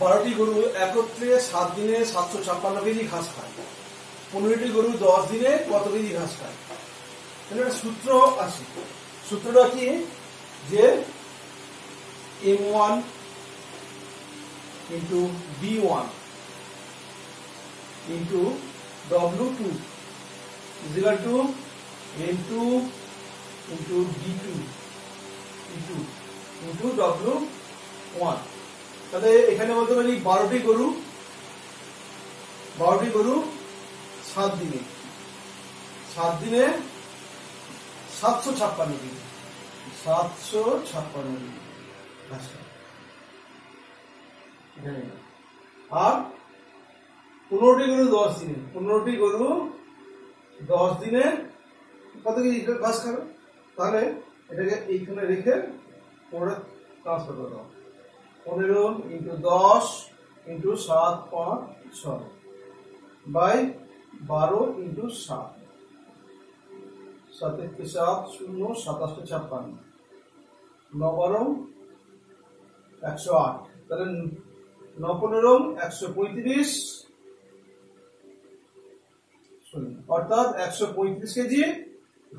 বারোটি গরু একত্রে সাত দিনে সাতশো ছাপ্পান্ন কেজি ঘাস খায়। পনেরোটি গরু দশ দিনে কত কেজি ঘাস খায়? তাহলে একটা সূত্র আছে। সূত্রটা কি? যে M one into B one into W two equal to M two into D two into into W one তাহলে এখানে বলতে পারি বারোটি গরু বারোটি গরু সাত দিনে। সাত দিনে সাতশো ছাপ্পান্ন দিন। সাতশো ছাপ্পান্ন দিন। আর পনেরোটি গরু দশ দিনে। পনেরোটি গরু দশ দিনে কত কেজি? ঘাস খাবে তাহলে এটাকে এইখানে রেখে ওরা ট্রান্সফার করে দাও। পনেরো ইন্টু দশ ইন্টু সাত পাঁচ ছয় বাই বারো ইন্টু সাত। সাত একটি সাত, শূন্য সাতাশটা ছাপ্পান্ন। ন বারো একশো আট। তাহলে ন পনেরো একশো পঁয়ত্রিশ। অর্থাৎ একশো পঁয়ত্রিশ কেজি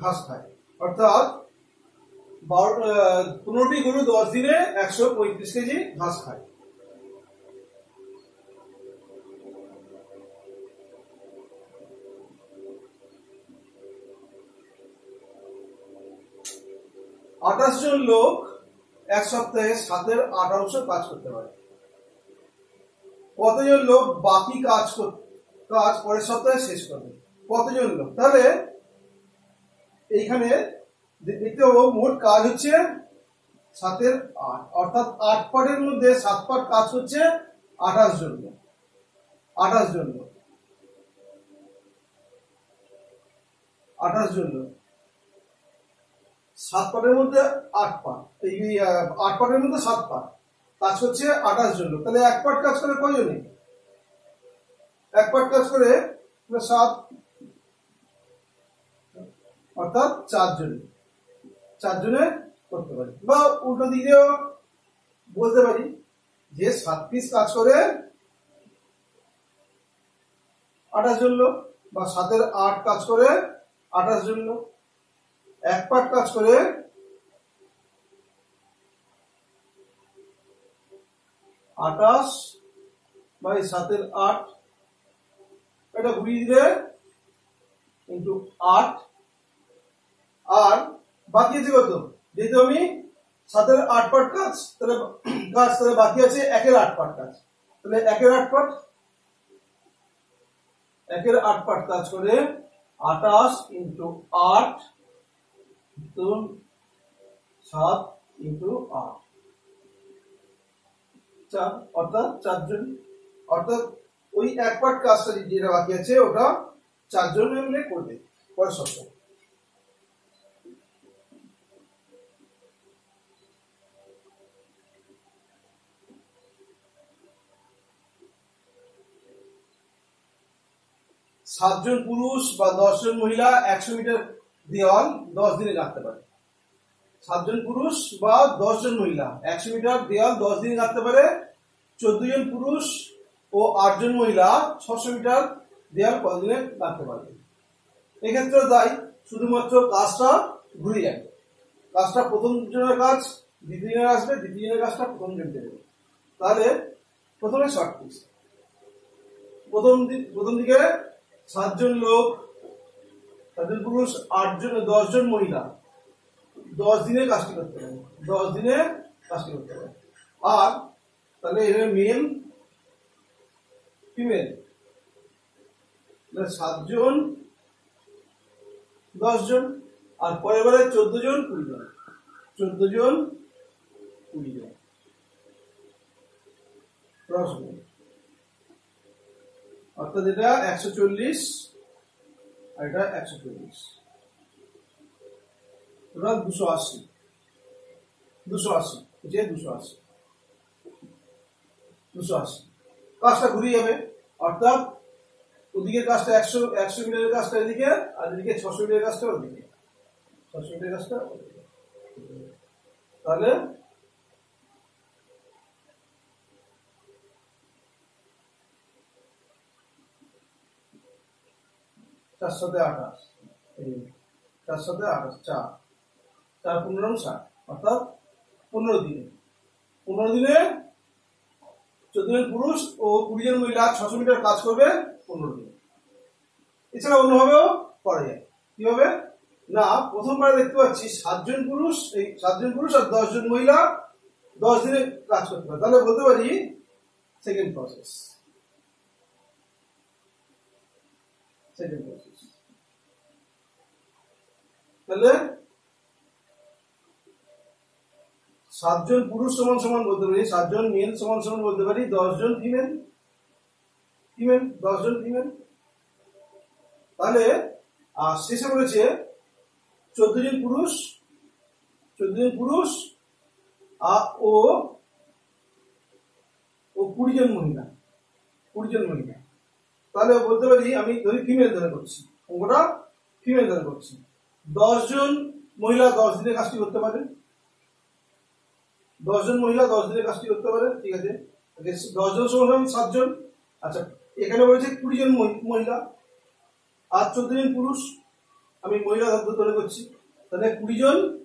ঘাস খায়। অর্থাৎ বারো পনেরোটি গরু দশ দিনে একশো পঁয়ত্রিশ কেজি ঘাস খায়। আঠাশ জন লোক এক সপ্তাহে সাতের আট অংশ কাজ করতে পারে। কতজন লোক বাকি কাজ কাজ পরের সপ্তাহে শেষ করবে? কতজন লোক? তাহলে এইখানে দেখতে পাবো মোট কাজ হচ্ছে সাতের আট। অর্থাৎ আট পার্টের মধ্যে সাত পার্ট কাজ হচ্ছে আঠাশ জন আঠাশ জন আঠাশ জন সাত পার্টের মধ্যে আট পার্ট এই আট পার্টের মধ্যে সাত পার্ট কাজ করছে আঠাশ জন তাহলে এক পার্ট কাজ করে কয়জনে এক পার্ট কাজ করে সাত, অর্থাৎ চারজনে চারজনে করতে পারি। বা উল্টো দিকেও বলতে পারি যে সাত পিস কাজ করে আঠাশ জন লোক বা সাতের আট কাজ করে আঠাশ জন লোক। এক পাট কাজ করে আঠাশ বাই সাতের আট। এটা ঘুরিয়ে দিলে ইন্টু আট। আর বাকি আছে কত? যেহেতু আমি সাতের আট পাট কাজ, তাহলে কাজ তাহলে বাকি আছে একের আট পাট কাজ। তাহলে একের আট পাট, একের আট পাট কাজ করে আঠাশ ইন্টু আট দুন সাত ইন্টু আট। চার, অর্থাৎ চারজন, অর্থাৎ ওই এক পার্ট কাজটা যেটা বাকি আছে, ওটা চারজন মিলে করবে, পরের সপ্তাহে। সাতজন পুরুষ বা দশজন মহিলা একশো মিটার দেওয়াল দশ দিনে গাঁথতে পারে। সাতজন পুরুষ বা দশজন মহিলা একশো মিটার দেওয়াল দশ দিনে গাঁথতে পারে। চোদ্দ জন পুরুষ ও আটজন মহিলা ছশো মিটার দেওয়াল কতদিনে গাঁথতে পারবে? এক্ষেত্রে তাই শুধুমাত্র কাজটা ঘুরে যাবে কাজটা প্রথম জনের কাজ, দ্বিতীয় জনের আসবে দ্বিতীয় জনের কাজটা প্রথম জন দেবে তাহলে প্রথমে শর্ট পিস প্রথম প্রথম দিকে সাতজন লোক সাতজন পুরুষ আটজন দশজন মহিলা। দশ দিনে কাজটি করতে হবে। দশ দিনে কাজটি করতে হবে। আর তাহলে এখানে মেল ফিমেল সাতজন, দশজন, আর পরের বারে চোদ্দ জন কুড়ি জন চোদ্দ জন কুড়ি জন প্রশ্ন অর্থাৎ এটা একশো চল্লিশ আর এটা একশো চল্লিশ। টোটাল দুশো আশি। দুশো আশি যে দুশো আশি। দুশো আশি। কাজটা ঘুরিয়ে যাবে অর্থাৎ ওদিকে কাজটা একশো একশো মিটারের কাজটা এদিকে, আর এদিকে ছশো মিটারের কাজটা ওদিকে। ছশো মিটারের কাজটা তাহলে চার সাথে আঠাশ এই চার আঠাশ চার চার পনেরো ষাট অর্থাৎ পনেরো দিনে। পনেরো দিনে চোদ্দ জন পুরুষ ও কুড়ি জন মহিলা ছশো মিটার কাজ করবে পনেরো দিনে। এছাড়া অন্যভাবেও করা যায়। কীভাবে না প্রথমবার দেখতে পাচ্ছি সাতজন পুরুষ, এই সাতজন পুরুষ আর দশজন মহিলা দশ দিনে কাজ করতে পারে। তাহলে বলতে পারি সেকেন্ড প্রসেস সেকেন্ড তাহলে সাতজন পুরুষ সমান সমান বলতে পারি, সাতজন মেল সমান সমান বলতে পারি, দশজন ফিমেল ফিমেল দশজন ফিমেল তাহলে, আর শেষে বলেছে চোদ্দ জন পুরুষ চোদ্দ জন পুরুষ ও কুড়ি জন মহিলা কুড়ি জন মহিলা। তাহলে বলতে পারি, আমি ধরি ফিমেল ধরে করছি। অঙ্কটা ফিমেল ধরে করছি। দশজন মহিলা দশ দিনে কাজটি করতে পারে। দশজন মহিলা দশ দিনে কাজটি করতে পারে, ঠিক আছে? দশজন সমান সাতজন আচ্ছা এখানে বলেছে কুড়ি জন মহি- মহিলা, আর চোদ্দ জন পুরুষ। আমি মহিলা ধরে ধরে করছি। তাহলে কুড়ি জন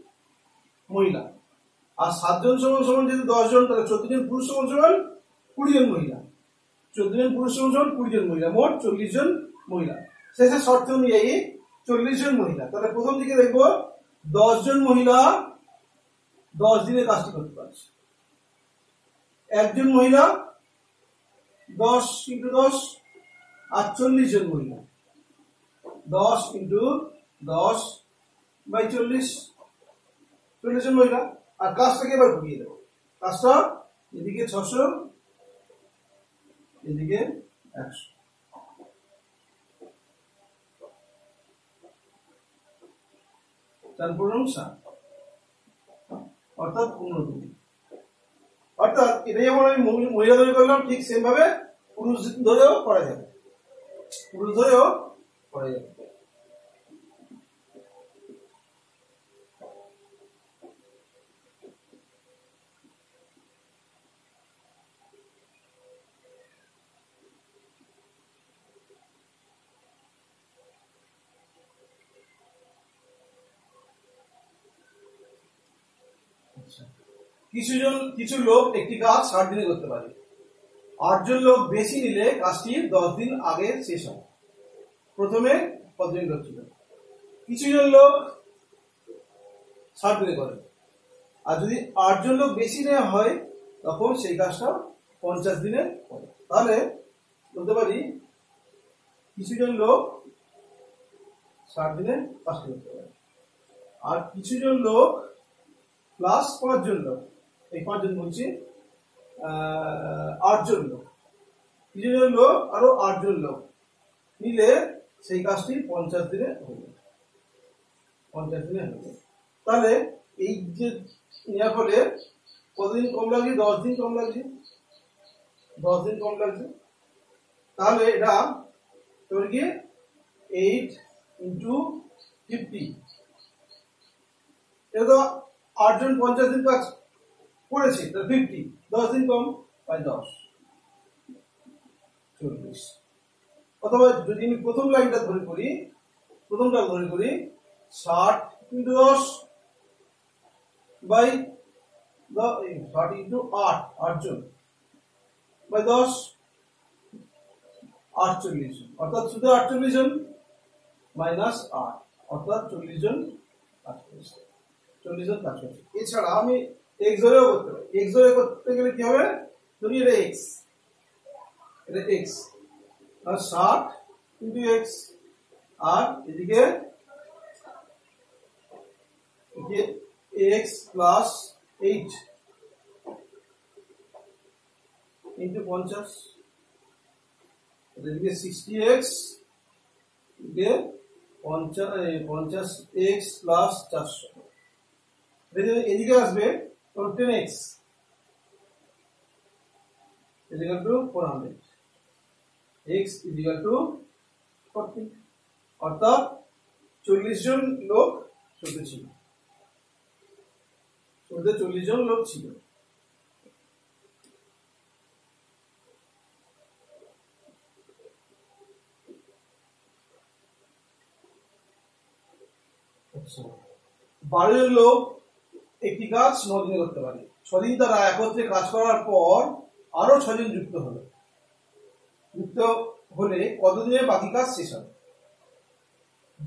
মহিলা, আর সাতজন সমান সমান যদি দশজন তাহলে চোদ্দ জন পুরুষ সমান সমান কুড়ি জন মহিলা। চোদ্দ জন পুরুষ সমান কুড়ি জন মহিলা, মোট চল্লিশ জন মহিলা। শেষে শর্ত অনুযায়ী চল্লিশ জন মহিলা। তাহলে প্রথম দিকে দেখব দশ জন মহিলা দশ দিনে কাজটি করতে পারছে। একজন মহিলা দশ ইন্টু দশ, আটচল্লিশ জন মহিলা। দশ ইন্টু দশ বাই চল্লিশ চল্লিশ জন মহিলা। আর কাজটাকে এবার ঘুরিয়ে দেবো। কাজটা এদিকে ছশো এদিকে একশো। চার অর্থাৎ পনেরো কোটি অর্থাৎ এটা যেমন আমি মহিলা ধরে করলাম, ঠিক সেম ভাবে পুরুষ ধরেও করা যাবে। পুরুষ ধরেও করা যাবে আচ্ছা। কিছু জন কিছু লোক একটি কাজ ষাট দিনে করতে পারে। আটজন লোক বেশি নিলে কাজটি দশ দিন আগে শেষ হয়। প্রথমে কতজন লোক ছিল কিছু জন লোক ষাট দিনে করে আর যদি আটজন লোক বেশি নেওয়া হয়, তখন সেই কাজটা পঞ্চাশ দিনে করে তাহলে বলতে পারি কিছু জন লোক ষাট দিনে কাজটি করতে পারে। আর কিছু জন লোক প্লাস পাঁচজন লোক এই পাঁচজন বলছি আটজন লোক। কিছু জন লোক আরও আটজন লোক মিলে সেই কাজটি পঞ্চাশ দিনে হবে পঞ্চাশ দিনে হবে তাহলে এই যে নেওয়ার ফলে কতদিন কম লাগছে? দশ দিন কম লাগছে? দশ দিন কম লাগছে? তাহলে এটা তোর কি? Eight into fifty. এটা তো আটজন পঞ্চাশ দিন কাজ করেছে তো ফিফটি দশ দিন কম বাই দশ। চল্লিশ। অথবা যদি আমি প্রথম লাইনটা ধরে করি প্রথমটা ধরে করি, ষাট ইন্টু দশ বাই ষাট ইন্টু আট আটজন বাই দশ, আটচল্লিশ জন। অর্থাৎ শুধু আটচল্লিশ জন মাইনাস আট। অর্থাৎ চল্লিশ জন কাজ করেছে। চল্লিশ জন কাজ করছে। এছাড়া আমি এক্স ধরেও করতে পারি এক্স ধরে করতে গেলে কি হবে ধরি এটা এক্স এটা এক্স আর ষাট ইন্টু এক্স আর এদিকে এক্স প্লাস এইট ইন্টু পঞ্চাশ এদিকে সিক্সটি এক্স এদিকে পঞ্চাশ পঞ্চাশ এক্স প্লাস চারশো এদিকে এদিকে আসবে তোর ten X equal to four hundred X equal to forty অর্থাৎ চল্লিশ জন লোক শুধু ছিল। শুধু চল্লিশ জন লোক ছিল। বারো জন লোক একটি কাজ ন দিনে করতে পারে। ছদিন তারা একত্রে কাজ করার পর আরও ছজন যুক্ত হলো যুক্ত হলে কতদিনে বাকি কাজ শেষ হবে?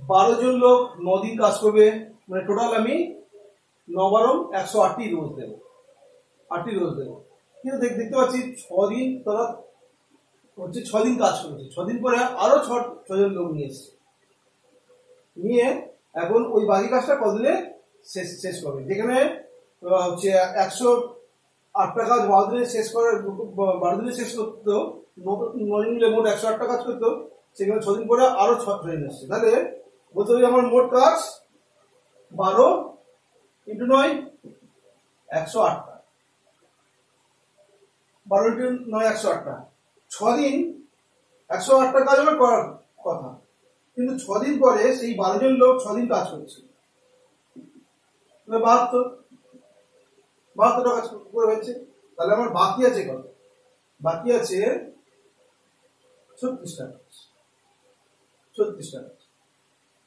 বারো জন লোক দিন কাজ করবে। মানে টোটাল আমি নবারম একশো আটটি রোজ দেবো। আটটি রোজ দেবো। কিন্তু দেখতে পাচ্ছি ছদিন তারা হচ্ছে ছদিন কাজ করেছে। ছদিন পরে আরও ছজন লোক নিয়ে এসছে। নিয়ে এখন ওই বাকি কাজটা কতদিনে শেষ শেষ করবে। যেখানে হচ্ছে একশো আটটা কাজ বারো দিনে শেষ করার বারো দিনে শেষ করতো মিলে মোট একশো আটটা কাজ করতো, সেখানে ছদিন পরে আরও ছ ছদিন এসছে তাহলে, বলতে হবে আমার মোট কাজ বারো ইন্টু নয়, একশো আটটা বারো ইন্টু নয়, একশো আটটা ছদিন একশো আটটা কাজ আমার করার কথা। কিন্তু ছদিন পরে সেই বারো জন লোক ছদিন কাজ করছে। বাহাত্তর বাহাত্তর টাকা করে হয়েছে তাহলে আমার বাকি আছে কত? বাকি আছে ছত্রিশ টাকা। ছত্রিশ টাকা।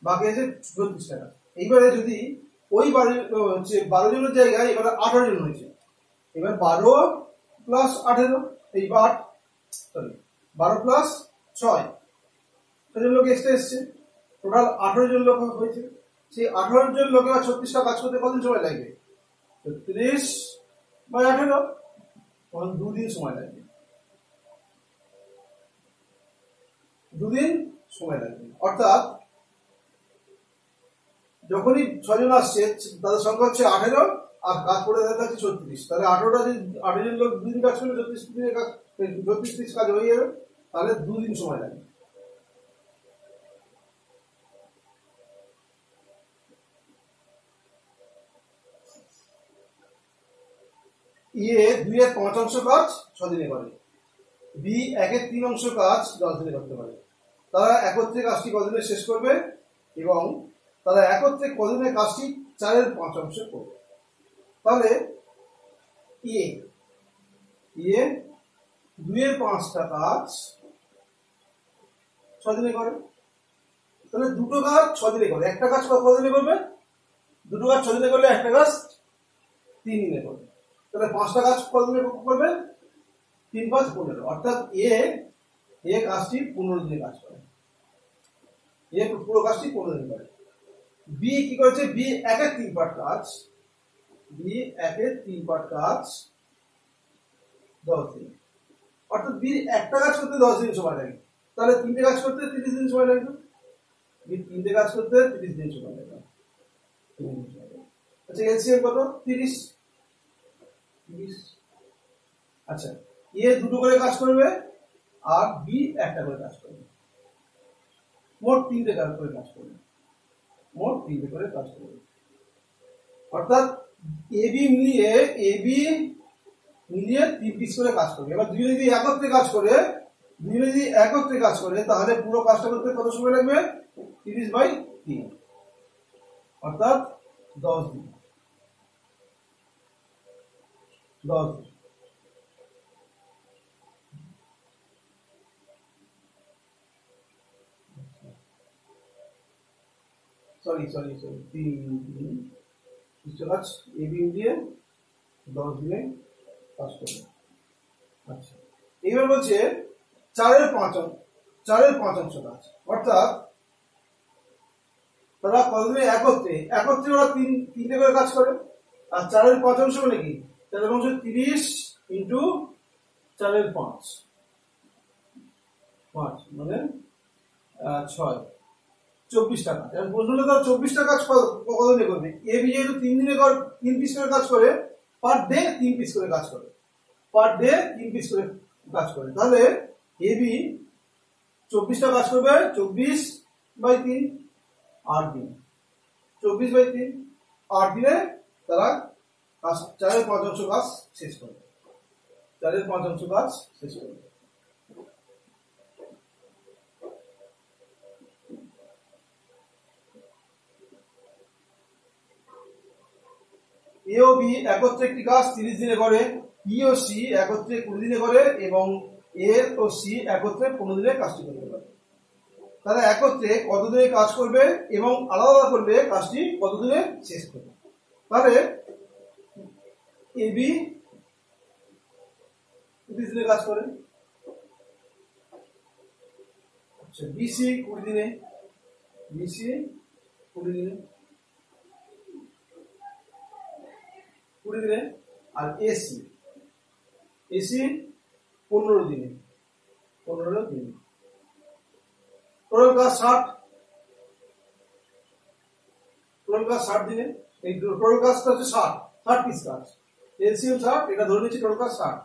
বাকি আছে ছত্রিশ টাকা। এইবারে যদি ওই বারো হচ্ছে বারো জনের জায়গায় এবার আঠারো জন হয়েছে। এবার বারো প্লাস আঠেরো, এই আট সরি বারো প্লাস ছয়। ছজন লোক এক্সট্রা এসছে? টোটাল আঠারো জন লোক হয়েছে। সেই আঠারো জন লোকেরা ছত্রিশটা কাজ করতে কতদিন সময় লাগবে? ছত্রিশ? বা আঠেরো তখন দুদিন সময় লাগবে। দুদিন সময় লাগবে। অর্থাৎ যখনই ছজন আসছে, তাদের সংখ্যা হচ্ছে আঠেরো আর কাজ করে দেখা যাচ্ছে ছত্রিশ। তাহলে আঠেরোটা যদি আঠেরো জন লোক দুদিন কাজ করলে ছত্রিশ দিনের কাজ, ছত্রিশ ত্রিশ কাজ হয়ে যাবে। তাহলে দুদিন সময় লাগবে। ইয়ে দুইয়ের পাঁচ অংশ কাজ ছদিনে করে। বি একের তিন অংশ কাজ দশ দিনে করতে পারে। তারা একত্রে কাজটি কদিনে শেষ করবে এবং তারা একত্রে কদিনে কাজটি চারের পাঁচ অংশ করবে। তাহলে ইয়ে ইয়ে দুইয়ের পাঁচটা কাজ ছদিনে করে। তাহলে দুটো কাজ ছদিনে করে। একটা কাজ কদিনে করবে? দুটো কাজ ছদিনে করলে একটা কাজ তিন দিনে করবে। তাহলে পাঁচটা কাজ কদিনে করবে তিন পাঁচ পনেরো। অর্থাৎ এ এ কাজটি পনেরো দিনে কাজ করে। এ পুরো কাজটি পনেরো দিন করে। বি কি করেছে? বি একের তিন পার্ট কাজ। বি একের তিন পার্ট কাজ দশ দিন। অর্থাৎ বি একটা কাজ করতে দশ দিন সময় লাগে। তাহলে তিনটে কাজ করতে তিরিশ দিন সময় লাগবে। বি তিনটে কাজ করতে তিরিশ দিন সময় লাগবে। আচ্ছা এলসিএম কত? তিরিশ। আচ্ছা এ দুটো করে কাজ করবে, আর বি একটা করে কাজ করবে। মোট তিনটে কাজ করে কাজ করবে। মোট তিনটে করে কাজ করবে। অর্থাৎ এ বি মিলিয়ে এ বি মিলিয়ে তিন পিস করে কাজ করবে। এবার দুই যদি একত্রে কাজ করে দুই যদি একত্রে কাজ করে, তাহলে পুরো কাজটা করতে কত সময় লাগবে? তিরিশ বাই তিন। অর্থাৎ দশ দিন। দশ সরি সরি সরি তিন দিন কাজ এ বিম দিয়ে দশ দিনে কাজ করবে আচ্ছা। এইবার বলছে চারের পাঁচ চারের পাঁচ অংশ কাজ। অর্থাৎ তারা কতদিনে একত্রে একত্রে ওরা তিন, তিনটে করে কাজ করে। আর চারের পাঁচ অংশ মানে কি? চারের অংশ তিরিশ ইন্টু চারের পাঁচ। পাঁচ মানে ছয়। চব্বিশ টাকা। এবার প্রশ্ন তার চব্বিশ টাকা কতদিনে করবে? এ, বি যেহেতু তিন দিনে কর তিন পিস করে কাজ করে পার ডে তিন পিস করে কাজ করে। পার ডে তিন পিস করে কাজ করে। তাহলে এ, বি চব্বিশটা কাজ করবে চব্বিশ বাই তিন, আট দিন। চব্বিশ বাই তিন, আট দিনে তারা চারের পাঁচ অংশ কাজ শেষ করবে। চারের পাঁচ অংশ কাজ শেষ করবে। এ ও বি একত্রে একটি কাজ তিরিশ দিনে করে ই ও সি একত্রে কুড়ি দিনে করে এবং এ ও সি একত্রে পনেরো দিনে কাজটি করতে পারে। তারা একত্রে কতদিনে কাজ করবে এবং আলাদা আলাদা করলে কাজটি কতদিনে শেষ করবে? তাহলে এবি তিরিশ দিনে কাজ করে? আচ্ছা বিসি কুড়ি দিনে? বিসি কুড়ি দিনে? কুড়ি দিনে? আর এসি এসি পনেরো দিনে। পনেরো দিনে। টোটাল কাজ ষাট। কাজ ষাট দিনে। এই টোটাল কাজটা হচ্ছে ষাট। ষাট পিস কাজ। এলসিএম ষাট এটা ধরে নিচ্ছি টোটাল ষাট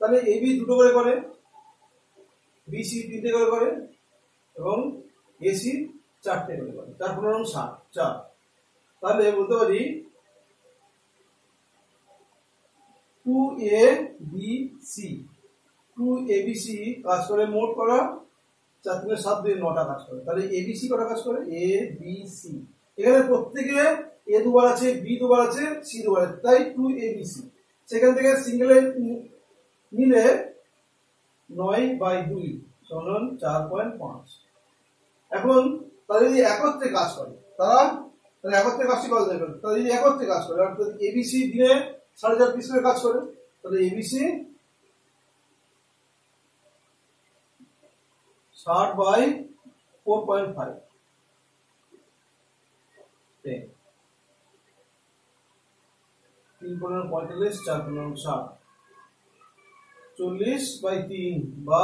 তাহলে এবি দুটো করে করে বিসি তিনটে করে করে, এবং এসি চারটে করে করে। চার পনেরো ষাট চার। তাহলে বলতে পারি two A B C. Two A B C কাজ করে মোট করা চার থেকে সাত দুই নটা কাজ করে। তাহলে এ বি সি কটা কাজ করে? A, B, C. এখানে প্রত্যেকে এ দুবার আছে, বি দুবার আছে, সি দুবার আছে। তাই টু এ বি সি। সেখান থেকে সিঙ্গেলে নিলে নয় বাই দুই সমান চার পয়েন্ট পাঁচ। এখন তারা যদি একত্রে কাজ করে, তারা তারা একত্রে কাজটি করা যাবে তারা যদি একত্রে কাজ করে, অর্থাৎ এবিসি দিনে সাড়ে চার পিস করে কাজ করে, তাহলে এবিসি ষাট বাই ফোর পয়েন্ট ফাইভ তিন পনেরো পঁয়তাল্লিশ, চার পনেরো ষাট। চল্লিশ বাই তিন বা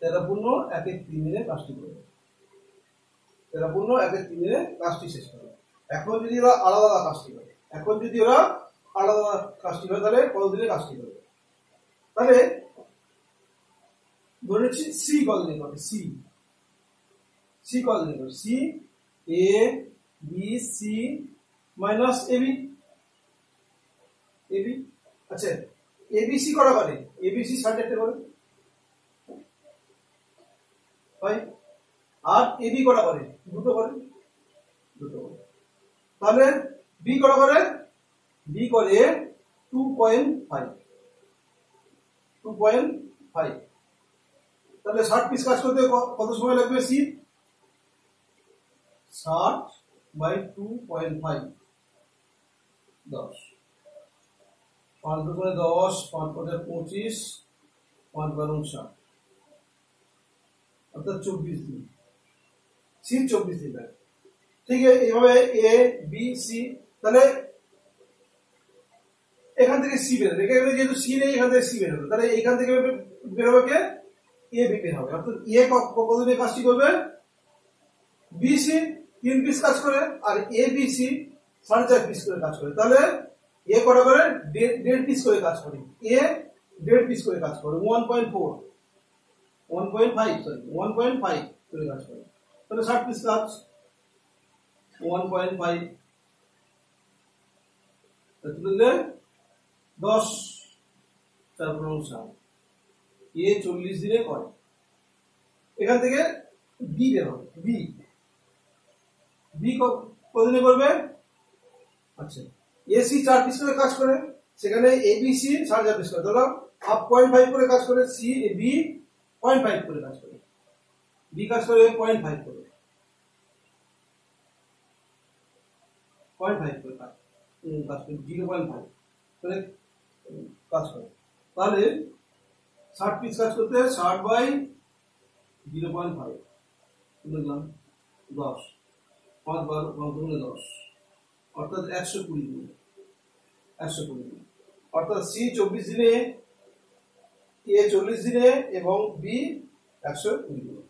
তেরো পূর্ণ একের তিন দিনে কাজটি করবে তেরো পূর্ণ একের তিন দিনে কাজটি শেষ করবে এখন যদি ওরা আলাদা আলাদা কাজটি করে, এখন যদি ওরা আলাদা কাজটি করে, তাহলে কতদিনে কাজটি করবে। তাহলে ধরে নিচ্ছি সি কতদিন করবে সি সি কতদিন করবে C A B C minus AB AB আচ্ছা এবিসি করা করে এবিসি সাড়ে চারটে করে হয়? আর এবি করা করে দুটো করে? দুটো করে। তাহলে বি করা করে বি করে two point five two point five তাহলে ষাট পিস কাজ করতে কত সময় লাগবে সি ষাট বাই টু পয়েন্ট ফাইভ দশ। পাঁচ দুগুণে দশ, পাঁচ পাঁচে পঁচিশ, পাঁচ বারো ষাট অর্থাৎ চব্বিশ দিন। সি চব্বিশ দিন লাগে ঠিক এইভাবে এ বি সি তাহলে এখান থেকে সি বেরোবে। এখানে যেহেতু সি নেই, এখান থেকে সি বেরোবে। তাহলে এখান থেকে বেরোবে কে? এ বের হবে। অর্থাৎ এ কতদিনে কাজটি করবে? বি সি তিন পিস কাজ করে, আর এ বি সি সাড়ে চার পিস করে কাজ করে। তাহলে এ কটা করে? দেড় পিস করে কাজ করে। এ দেড় পিস করে কাজ করে। One point four one point five sorry one point five করে কাজ করে। তাহলে ষাট পিস কাজ। ওয়ান পয়েন্ট ফাইভ তুলে দশ। পনেরো ষাট এ চল্লিশ দিনে করে এখান থেকে বি বের হবে। বি বি কদিনে করবে? আচ্ছা। এসি চার পিস করে কাজ করে, সেখানে এবিসি সাড়ে চার পিস করে। ধরো হাফ পয়েন্ট ফাইভ করে কাজ করে সি বি পয়েন্ট ফাইভ করে কাজ করে। বি কাজ করে পয়েন্ট ফাইভ করে। পয়েন্ট ফাইভ করে কাজ কাজ করে জিরো পয়েন্ট ফাইভ করে কাজ করে। তাহলে, ষাট পিস কাজ করতে ষাট বাই জিরো পয়েন্ট ফাইভ বুঝলাম দশ। পাঁচ বারো পঞ্চান্ন দশ। অর্থাৎ একশো কুড়ি দিন। একশো কুড়ি দিন। অর্থাৎ সি চব্বিশ দিনে, এ চল্লিশ দিনে এবং বি একশো কুড়ি দিনে।